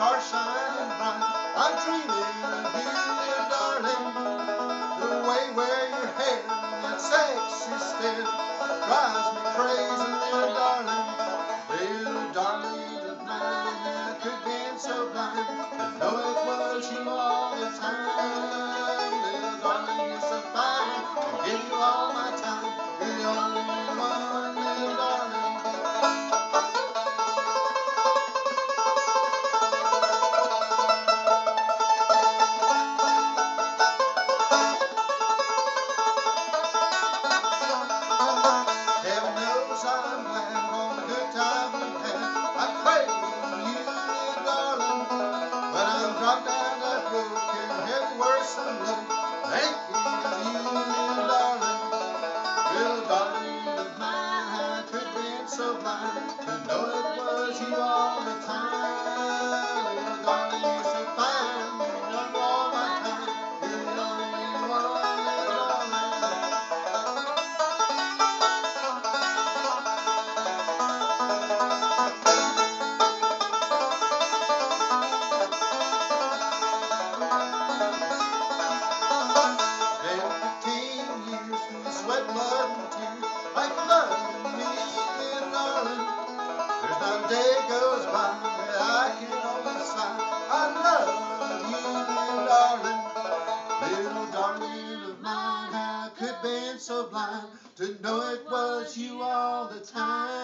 stars shining bright. I'm dreaming of you, darling, the way where your hair and sexy stare drives me crazy, dear darling, dear darling of mine. I could be so blind to know it was you all the time. So blind to know it was you all the time. Darling. There's not a day goes by that I can only sigh. I love you, little darling, little darling of mine. Could been so blind to know it was you all the time?